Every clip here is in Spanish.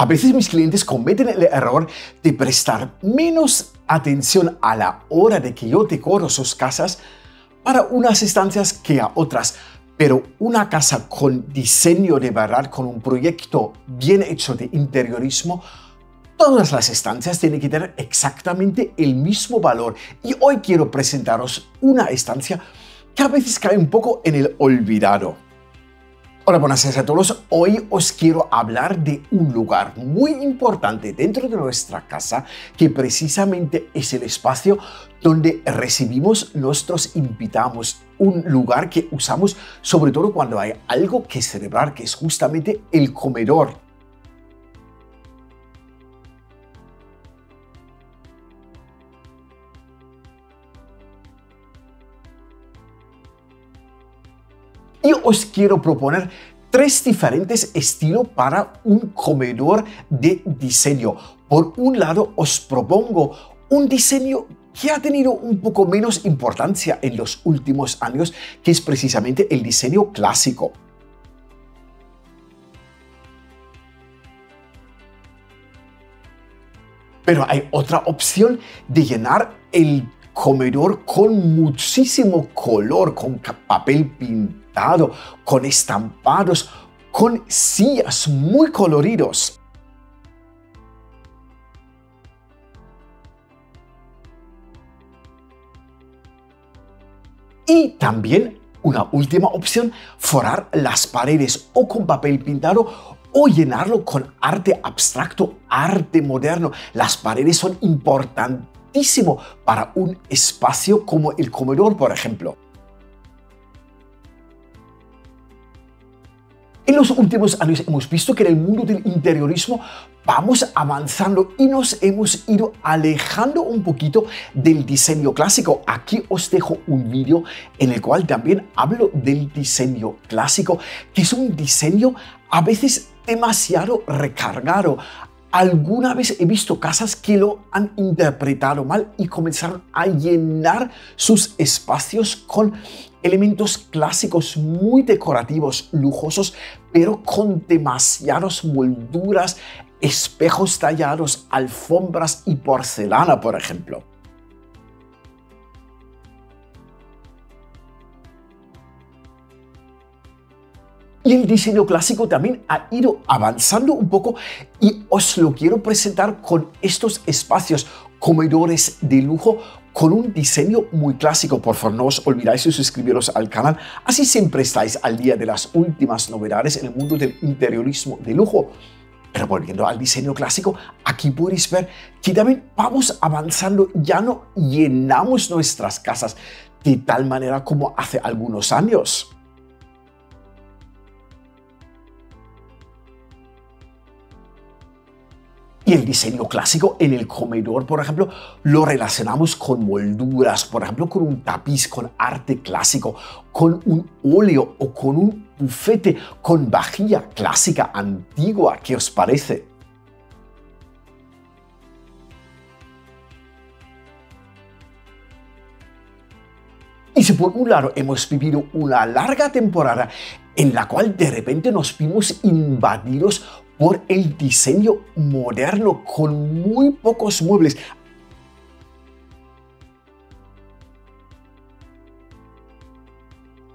A veces mis clientes cometen el error de prestar menos atención a la hora de que yo decoro sus casas para unas estancias que a otras. Pero una casa con diseño de verdad, con un proyecto bien hecho de interiorismo, todas las estancias tienen que tener exactamente el mismo valor. Y hoy quiero presentaros una estancia que a veces cae un poco en el olvidado. Hola, buenas tardes a todos. Hoy os quiero hablar de un lugar muy importante dentro de nuestra casa que precisamente es el espacio donde recibimos nuestros invitados. Un lugar que usamos sobre todo cuando hay algo que celebrar, que es justamente el comedor. Y os quiero proponer tres diferentes estilos para un comedor de diseño. Por un lado, os propongo un diseño que ha tenido un poco menos importancia en los últimos años, que es precisamente el diseño clásico. Pero hay otra opción de llenar el comedor con muchísimo color, con papel pintado, con estampados, con sillas muy coloridos. Y también una última opción, forrar las paredes o con papel pintado o llenarlo con arte abstracto, arte moderno. Las paredes son importantes para un espacio como el comedor, por ejemplo. En los últimos años hemos visto que en el mundo del interiorismo vamos avanzando y nos hemos ido alejando un poquito del diseño clásico. Aquí os dejo un vídeo en el cual también hablo del diseño clásico, que es un diseño a veces demasiado recargado, Alguna vez he visto casas que lo han interpretado mal y comenzaron a llenar sus espacios con elementos clásicos muy decorativos, lujosos, pero con demasiadas molduras, espejos tallados, alfombras y porcelana, por ejemplo. Y el diseño clásico también ha ido avanzando un poco y os lo quiero presentar con estos espacios, comedores de lujo con un diseño muy clásico. Por favor, no os olvidáis de suscribiros al canal, así siempre estáis al día de las últimas novedades en el mundo del interiorismo de lujo. Pero volviendo al diseño clásico, aquí podéis ver que también vamos avanzando, ya no llenamos nuestras casas de tal manera como hace algunos años. Y el diseño clásico en el comedor, por ejemplo, lo relacionamos con molduras, por ejemplo, con un tapiz, con arte clásico, con un óleo o con un bufete, con vajilla clásica antigua. ¿Qué os parece? Y si por un lado hemos vivido una larga temporada en la cual de repente nos vimos invadidos por el diseño moderno con muy pocos muebles.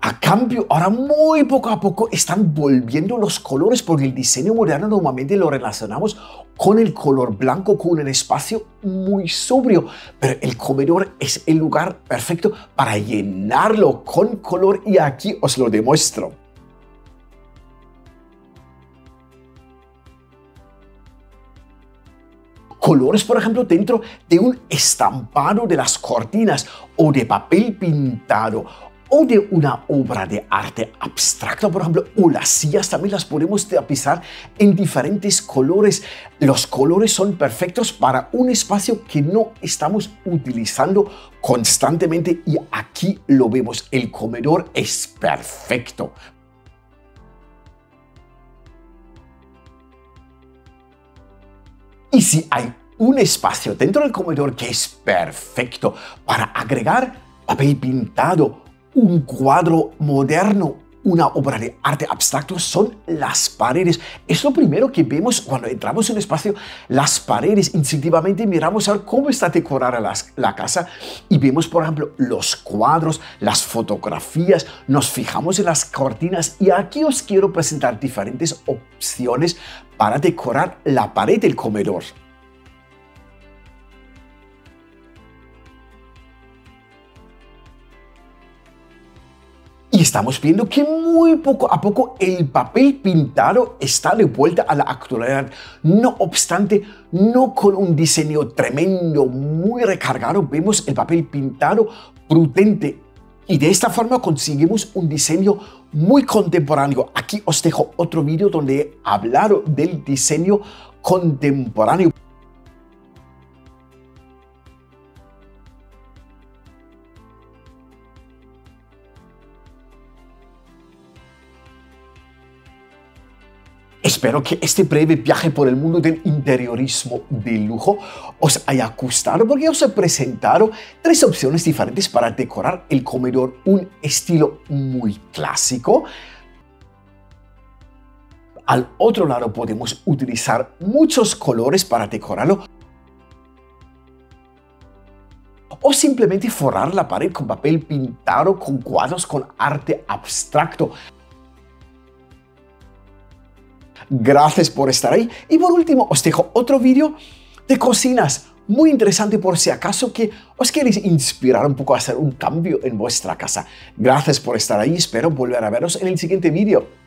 A cambio, ahora muy poco a poco están volviendo los colores porque el diseño moderno normalmente lo relacionamos con el color blanco, con un espacio muy sobrio. Pero el comedor es el lugar perfecto para llenarlo con color y aquí os lo demuestro. Colores, por ejemplo, dentro de un estampado de las cortinas o de papel pintado o de una obra de arte abstracta, por ejemplo, o las sillas también las podemos tapizar en diferentes colores. Los colores son perfectos para un espacio que no estamos utilizando constantemente y aquí lo vemos, el comedor es perfecto Y si hay un espacio dentro del comedor que es perfecto para agregar papel pintado, un cuadro moderno, una obra de arte abstracto son las paredes. Es lo primero que vemos cuando entramos en un espacio, las paredes. Instintivamente miramos a ver cómo está decorada la, casa y vemos, por ejemplo, los cuadros, las fotografías, nos fijamos en las cortinas y aquí os quiero presentar diferentes opciones para decorar la pared del comedor. Estamos viendo que muy poco a poco el papel pintado está de vuelta a la actualidad. No obstante, no con un diseño tremendo, muy recargado, vemos el papel pintado prudente. Y de esta forma conseguimos un diseño muy contemporáneo. Aquí os dejo otro vídeo donde he hablado del diseño contemporáneo. Espero que este breve viaje por el mundo del interiorismo de lujo os haya gustado porque os he presentado tres opciones diferentes para decorar el comedor, un estilo muy clásico. Al otro lado podemos utilizar muchos colores para decorarlo o simplemente forrar la pared con papel pintado con cuadros con arte abstracto. Gracias por estar ahí. Y por último, os dejo otro vídeo de cocinas muy interesante por si acaso que os queréis inspirar un poco a hacer un cambio en vuestra casa. Gracias por estar ahí. Espero volver a veros en el siguiente vídeo.